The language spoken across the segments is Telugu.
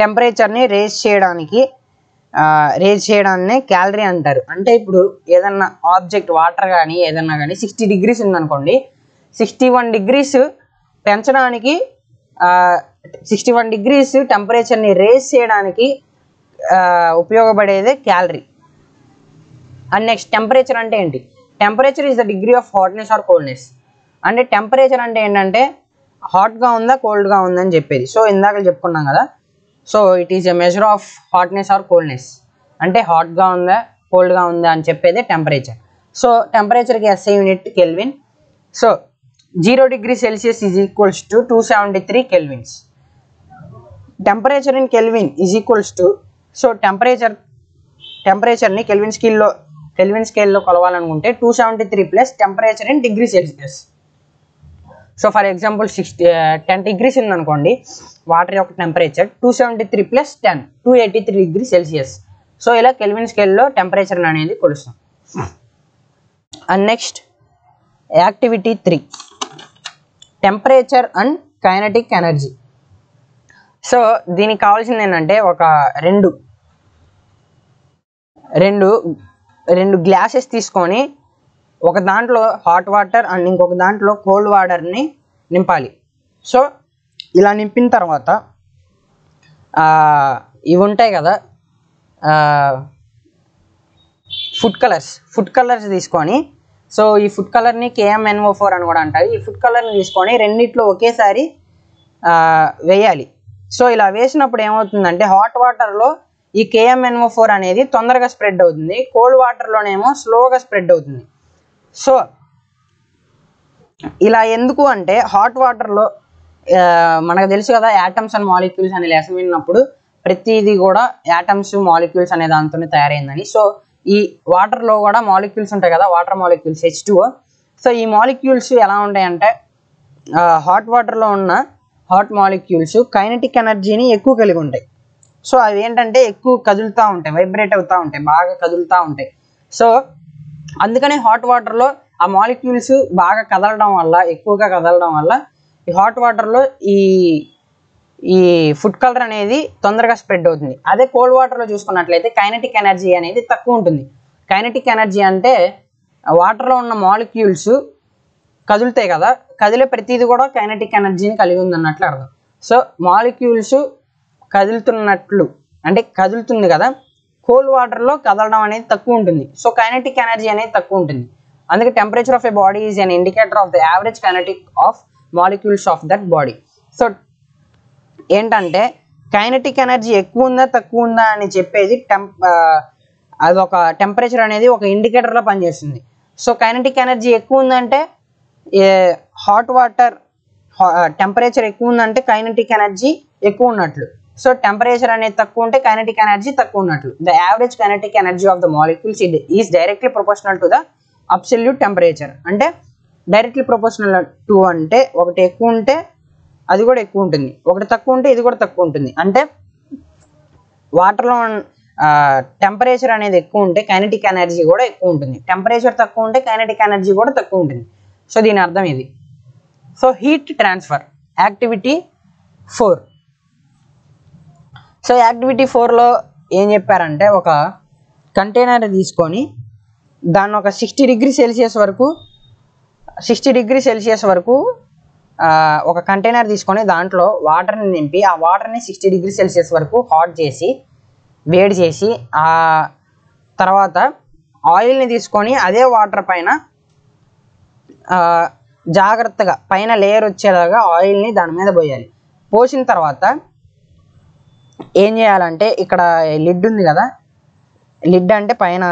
టెంపరేచర్ని రేజ్ చేయడానికి రేజ్ చేయడాన్ని క్యాలరీ అంటారు. అంటే ఇప్పుడు ఏదన్నా ఆబ్జెక్ట్ వాటర్ కానీ ఏదన్నా కానీ సిక్స్టీ డిగ్రీస్ ఉందనుకోండి సిక్స్టీ వన్ డిగ్రీస్ పెంచడానికి సిక్స్టీ వన్ డిగ్రీస్ టెంపరేచర్ని రేజ్ చేయడానికి ఉపయోగపడేదే క్యాలరీ అండ్ నెక్స్ట్ టెంపరేచర్ అంటే ఏంటి? Temperature is the degree of hotness or coldness అంటే టెంపరేచర్ అంటే ఏంటంటే హాట్గా ఉందా కోల్డ్గా ఉందా అని చెప్పేది. సో ఇందాక చెప్పుకున్నాం కదా. So it is a measure of hotness or coldness అంటే హాట్గా ఉందా కోల్డ్గా ఉందా అని చెప్పేదే temperature so టెంపరేచర్కి SI unit kelvin so zero degree celsius is equals to two seventy three kelvins temperature in kelvin is equals to so temperature టెంపరేచర్ని kelvin స్కేల్లో కెల్విన్ స్కేల్లో కొలవాలనుకుంటే two seventy three plus temperature in degree celsius so for example sixty ten degrees ఉందనుకోండి వాటర్ యొక్క temperature two seventy three plus ten two eighty three degree celsius. So ఇలా కెల్విన్ స్కేల్లో టెంపరేచర్ అనేది కొలుస్తాం. And next activity three. Temperature and kinetic energy. So దీనికి కావాల్సింది ఏంటంటే ఒక రెండు రెండు రెండు గ్లాసెస్ తీసుకొని ఒక దాంట్లో హాట్ వాటర్ అండ్ ఇంకొక దాంట్లో కోల్డ్ వాటర్ని నింపాలి. సో ఇలా నింపిన తర్వాత ఇవి ఉంటాయి కదా ఫుడ్ కలర్స్ ఫుడ్ కలర్స్ తీసుకొని సో ఈ ఫుడ్ కలర్ని కేఎంఎన్ఓ ఫోర్ అని కూడా అంటారు. ఈ ఫుడ్ కలర్ని తీసుకొని రెండిట్లో ఒకేసారి వేయాలి. సో ఇలా వేసినప్పుడు ఏమవుతుందంటే హాట్ వాటర్లో ఈ కేఎంఎన్ఓ ఫోర్ అనేది తొందరగా స్ప్రెడ్ అవుతుంది. కోల్డ్ వాటర్లోనేమో స్లోగా స్ప్రెడ్ అవుతుంది. సో ఇలా ఎందుకు అంటే హాట్ వాటర్లో మనకు తెలుసు కదా యాటమ్స్ అండ్ మాలిక్యూల్స్ అనే లెసన్ విన్నప్పుడు ప్రతిదీ కూడా యాటమ్స్ మాలిక్యూల్స్ అనే దాంతోనే తయారైందని. సో ఈ వాటర్లో కూడా మాలిక్యూల్స్ ఉంటాయి కదా వాటర్ మాలిక్యూల్స్ హెచ్ సో ఈ మాలిక్యూల్స్ ఎలా ఉంటాయంటే హాట్ వాటర్లో ఉన్న హాట్ మాలిక్యూల్స్ కైనటిక్ ఎనర్జీని ఎక్కువ కలిగి ఉంటాయి. సో అవి ఏంటంటే ఎక్కువ కదులుతూ ఉంటాయి వైబ్రేట్ అవుతూ ఉంటాయి బాగా కదులుతూ ఉంటాయి. సో అందుకనే హాట్ వాటర్లో ఆ మాలిక్యూల్స్ బాగా కదలడం వల్ల ఎక్కువగా కదలడం వల్ల ఈ హాట్ వాటర్లో ఈ ఈ ఫుడ్ కలర్ అనేది తొందరగా స్ప్రెడ్ అవుతుంది. అదే కోల్డ్ వాటర్లో చూసుకున్నట్లయితే కైనటిక్ ఎనర్జీ అనేది తక్కువ ఉంటుంది. కైనటిక్ ఎనర్జీ అంటే వాటర్లో ఉన్న మాలిక్యూల్స్ కదులుతాయి కదా కదిలే ప్రతిదీ కూడా కైనటిక్ ఎనర్జీని కలిగి ఉంది అన్నట్లు అర్థం. సో మాలిక్యూల్స్ కదులుతున్నట్లు అంటే కదులుతుంది కదా కోల్డ్ వాటర్లో కదలడం అనేది తక్కువ ఉంటుంది. సో కైనటిక్ ఎనర్జీ అనేది తక్కువ ఉంటుంది. అందుకే temperature of a body is an indicator of the average kinetic of molecules of that body so ఏంటంటే కైనటిక్ ఎనర్జీ ఎక్కువ ఉందా తక్కువ ఉందా అని చెప్పేది టెంప్ అది ఒక టెంపరేచర్ అనేది ఒక ఇండికేటర్లో పనిచేస్తుంది. సో కైనటిక్ ఎనర్జీ ఎక్కువ ఉందంటే హాట్ వాటర్ టెంపరేచర్ ఎక్కువ ఉందంటే కైనటిక్ ఎనర్జీ ఎక్కువ ఉన్నట్లు. సో టెంపరేచర్ అనేది తక్కువ ఉంటే కైనటిక్ ఎనర్జీ తక్కువ ఉన్నట్లు. The average kinetic energy of the molecules ఇది is directly proportional to the absolute temperature అంటే డైరెక్ట్లీ ప్రొపోర్షనల్ టు అంటే ఒకటి ఎక్కువ ఉంటే అది కూడా ఎక్కువ ఉంటుంది. ఒకటి తక్కువ ఉంటే ఇది కూడా తక్కువ ఉంటుంది. అంటే వాటర్లో టెంపరేచర్ అనేది ఎక్కువ ఉంటే కైనటిక్ ఎనర్జీ కూడా ఎక్కువ ఉంటుంది. టెంపరేచర్ తక్కువ ఉంటే కైనటిక్ ఎనర్జీ కూడా తక్కువ ఉంటుంది. సో దీని అర్థం ఇది. So heat transfer activity four so activity ఫోర్లో ఏం చెప్పారంటే ఒక కంటైనర్ తీసుకొని దాన్ని ఒక సిక్స్టీ డిగ్రీ సెల్సియస్ వరకు సిక్స్టీ డిగ్రీ సెల్సియస్ వరకు ఒక కంటైనర్ తీసుకొని దాంట్లో వాటర్ని నింపి ఆ వాటర్ని సిక్స్టీ డిగ్రీ సెల్సియస్ వరకు హాట్ చేసి వేడి చేసి ఆ తర్వాత ఆయిల్ని తీసుకొని అదే వాటర్ పైన జాగ్రత్తగా పైన లేయర్ వచ్చేలాగా ఆయిల్ని దాని మీద పోయాలి. పోసిన తర్వాత ఏం చేయాలంటే ఇక్కడ లిడ్ ఉంది కదా లిడ్ అంటే పైన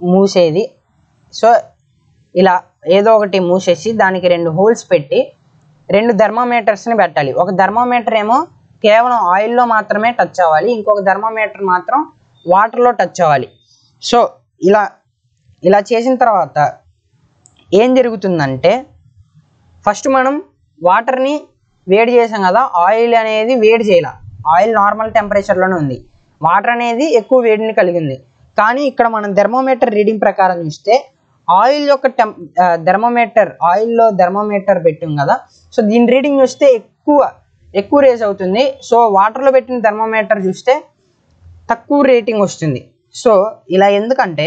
మూసేది. సో ఇలా ఏదో ఒకటి మూసేసి దానికి రెండు హోల్స్ పెట్టి రెండు థర్మోమీటర్స్ని పెట్టాలి. ఒక థర్మోమీటర్ ఏమో కేవలం ఆయిల్లో మాత్రమే టచ్ అవ్వాలి ఇంకొక థర్మోమీటర్ మాత్రం వాటర్లో టచ్ అవ్వాలి. సో ఇలా ఇలా చేసిన తర్వాత ఏం జరుగుతుందంటే ఫస్ట్ మనం వాటర్ని వేడి చేసాం కదా ఆయిల్ అనేది వేడి చేయాలి. ఆయిల్ నార్మల్ టెంపరేచర్లోనే ఉంది. వాటర్ అనేది ఎక్కువ వేడిని కలిగింది. కానీ ఇక్కడ మనం థెర్మోమీటర్ రీడింగ్ ప్రకారం చూస్తే ఆయిల్ యొక్క టెం థెర్మోమీటర్ ఆయిల్లో థెర్మోమీటర్ పెట్టాం కదా. సో దీని రీడింగ్ చూస్తే ఎక్కువ ఎక్కువ రేజ్ అవుతుంది. సో వాటర్లో పెట్టిన థర్మోమీటర్ చూస్తే తక్కువ రేటింగ్ వస్తుంది. సో ఇలా ఎందుకంటే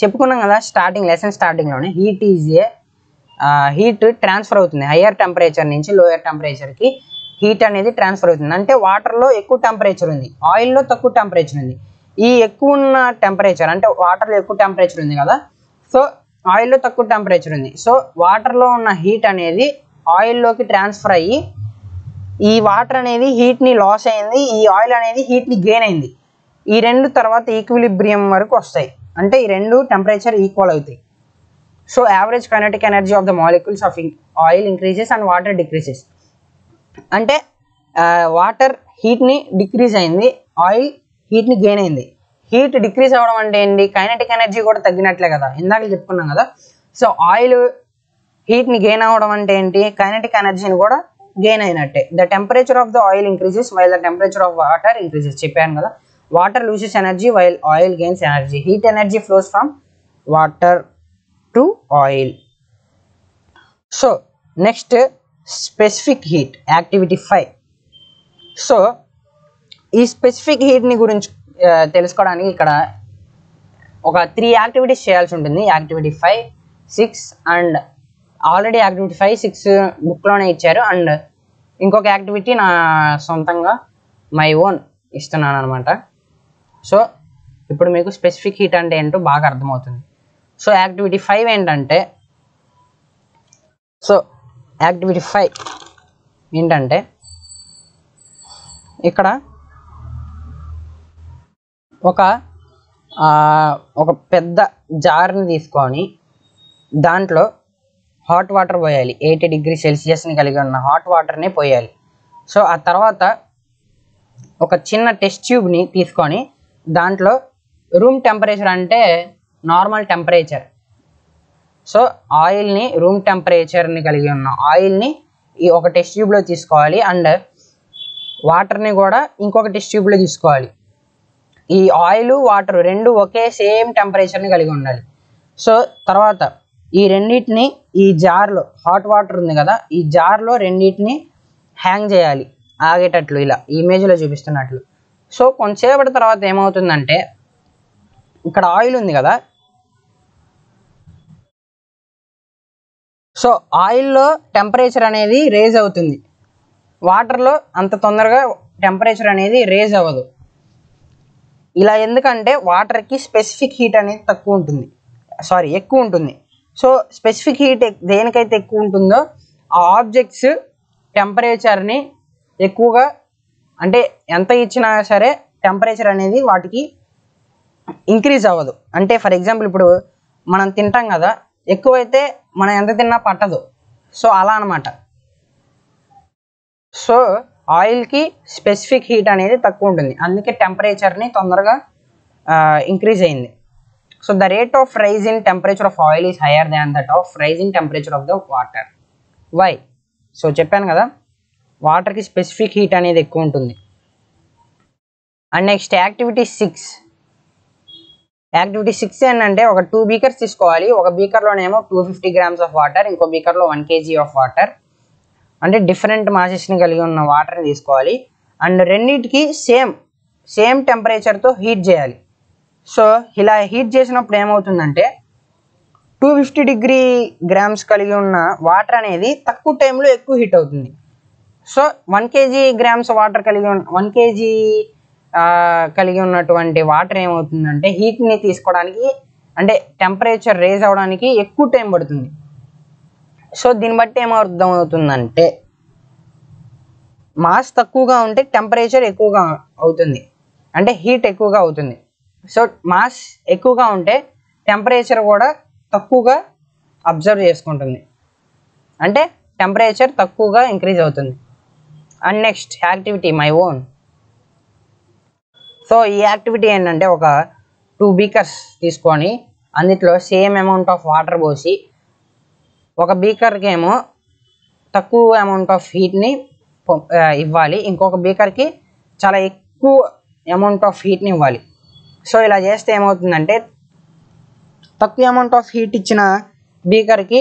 చెప్పుకున్నాం కదా స్టార్టింగ్ లెసన్ స్టార్టింగ్లోనే heat is a heat transfer అవుతుంది. హయ్యర్ టెంపరేచర్ నుంచి లోయర్ టెంపరేచర్కి హీట్ అనేది ట్రాన్స్ఫర్ అవుతుంది. అంటే వాటర్లో ఎక్కువ టెంపరేచర్ ఉంది. ఆయిల్లో తక్కువ టెంపరేచర్ ఉంది. ఈ ఎక్కువ ఉన్న టెంపరేచర్ అంటే వాటర్లో ఎక్కువ టెంపరేచర్ ఉంది కదా. సో ఆయిల్లో తక్కువ టెంపరేచర్ ఉంది. సో వాటర్లో ఉన్న హీట్ అనేది ఆయిల్లోకి ట్రాన్స్ఫర్ అయ్యి ఈ వాటర్ అనేది హీట్ని లాస్ అయింది. ఈ ఆయిల్ అనేది హీట్ని గెయిన్ అయింది. ఈ రెండు తర్వాత ఈక్విలిబ్రియం వరకు వస్తాయి. అంటే ఈ రెండు టెంపరేచర్ ఈక్వల్ అవుతాయి. So average kinetic energy of the molecules of oil increases and water decreases అంటే వాటర్ హీట్ని డిక్రీజ్ అయింది ఆయిల్ హీట్ని గెయిన్ అయింది. హీట్ డిక్రీజ్ అవ్వడం అంటే ఏంటి? కైనటిక్ ఎనర్జీ కూడా తగ్గినట్లే కదా. ఇందాక చెప్పుకున్నాం కదా. సో ఆయిల్ హీట్ని గెయిన్ అవ్వడం అంటే ఏంటి? కైనటిక్ ఎనర్జీని కూడా గెయిన్ అయినట్టే. The temperature of the oil increases while the temperature of water increases చెప్పాను కదా. Water loses energy while oil gains energy heat energy flows from water to oil so next specific heat activity five. So ఈ స్పెసిఫిక్ హీట్ని గురించి తెలుసుకోవడానికి ఇక్కడ ఒక త్రీ యాక్టివిటీస్ చేయాల్సి ఉంటుంది. Activity five six and already activity five six బుక్లోనే ఇచ్చారు. అండ్ ఇంకొక యాక్టివిటీ నా సొంతంగా మై ఓన్ ఇస్తున్నాను అనమాట సో ఇప్పుడు మీకు స్పెసిఫిక్ హీట్ అంటే ఏంటో బాగా అర్థమవుతుంది. సో యాక్టివిటీ ఫైవ్ ఏంటంటే సో యాక్టివిటీ ఫైవ్ ఏంటంటే ఇక్కడ ఒక ఒక పెద్ద జార్ని తీసుకొని దాంట్లో హాట్ వాటర్ పోయాలి. ఎయిటీ డిగ్రీ సెల్సియస్ని కలిగి ఉన్న హాట్ వాటర్ని పోయాలి. సో ఆ తర్వాత ఒక చిన్న టెస్ట్ ట్యూబ్ని తీసుకొని దాంట్లో రూమ్ టెంపరేచర్ అంటే నార్మల్ టెంపరేచర్. సో ఆయిల్ని రూమ్ టెంపరేచర్ని కలిగి ఉన్న ఆయిల్ని ఈ ఒక టెస్ట్ ట్యూబ్లో తీసుకోవాలి అండ్ వాటర్ని కూడా ఇంకొక టెస్ట్ ట్యూబ్లో తీసుకోవాలి. ఈ ఆయిల్ వాటర్ రెండు ఒకే సేమ్ టెంపరేచర్ని కలిగి ఉండాలి. సో తర్వాత ఈ రెండింటిని ఈ జార్లో హాట్ వాటర్ ఉంది కదా ఈ జార్లో రెండింటిని హ్యాంగ్ చేయాలి ఆగేటట్లు ఇలా ఇమేజ్లో చూపిస్తున్నట్లు. సో కొంతసేపటి తర్వాత ఏమవుతుందంటే ఇక్కడ ఆయిల్ ఉంది కదా సో ఆయిల్లో టెంపరేచర్ అనేది రేజ్ అవుతుంది. వాటర్లో అంత తొందరగా టెంపరేచర్ అనేది రేజ్ అవ్వదు. ఇలా ఎందుకంటే వాటర్కి స్పెసిఫిక్ హీట్ అనేది తక్కువ ఉంటుంది. సారీ ఎక్కువ ఉంటుంది. సో స్పెసిఫిక్ హీట్ దేనికైతే ఎక్కువ ఉంటుందో ఆ ఆబ్జెక్ట్స్ టెంపరేచర్ని ఎక్కువగా అంటే ఎంత ఇచ్చినా సరే టెంపరేచర్ అనేది వాటికి ఇంక్రీజ్ అవ్వదు. అంటే ఫర్ ఎగ్జాంపుల్ ఇప్పుడు మనం తింటాం కదా ఎక్కువైతే మనం ఎంత తిన్నా పట్టదు. సో అలా అనమాట సో ఆయిల్కి స్పెసిఫిక్ హీట్ అనేది తక్కువ ఉంటుంది. అందుకే టెంపరేచర్ని తొందరగా ఇంక్రీజ్ అయింది. So the rate of rise in temperature of oil is higher than that of rise in temperature of the water why so చెప్పాను కదా. వాటర్కి స్పెసిఫిక్ హీట్ అనేది ఎక్కువ ఉంటుంది. And next activity six activity six ఏంటంటే ఒక టూ బీకర్స్ తీసుకోవాలి. ఒక బీకర్లోనేమో two fifty grams of water ఇంకో బీకర్లో one K G of water అంటే డిఫరెంట్ మాసెస్ని కలిగి ఉన్న వాటర్ని తీసుకోవాలి. అండ్ రెండింటికి సేమ్ సేమ్ టెంపరేచర్తో హీట్ చేయాలి. సో ఇలా హీట్ చేసినప్పుడు ఏమవుతుందంటే టూ ఫిఫ్టీ డిగ్రీ గ్రామ్స్ కలిగి ఉన్న వాటర్ అనేది తక్కువ టైంలో ఎక్కువ హీట్ అవుతుంది. So one K G grams water కలిగి ఉన్న వన్ కేజీ కలిగి ఉన్నటువంటి వాటర్ ఏమవుతుందంటే హీట్ని తీసుకోవడానికి అంటే టెంపరేచర్ రేజ్ అవ్వడానికి ఎక్కువ టైం పడుతుంది. సో దీన్ని బట్టి ఏమర్థం అవుతుందంటే మాస్ తక్కువగా ఉంటే టెంపరేచర్ ఎక్కువగా అవుతుంది. అంటే హీట్ ఎక్కువగా అవుతుంది. సో మాస్ ఎక్కువగా ఉంటే టెంపరేచర్ కూడా తక్కువగా అబ్జర్వ్ చేసుకుంటుంది. అంటే టెంపరేచర్ తక్కువగా ఇంక్రీజ్ అవుతుంది. And next activity my own so ఈ యాక్టివిటీ ఏంటంటే ఒక టూ బీకర్స్ తీసుకొని అందులో సేమ్ అమౌంట్ ఆఫ్ వాటర్ పోసి ఒక బీకర్కి ఏమో తక్కువ అమౌంట్ ఆఫ్ హీట్ని ఇవ్వాలి. ఇంకొక బీకర్కి చాలా ఎక్కువ అమౌంట్ ఆఫ్ హీట్ని ఇవ్వాలి. సో ఇలా చేస్తే ఏమవుతుందంటే తక్కువ అమౌంట్ ఆఫ్ హీట్ ఇచ్చిన బీకర్కి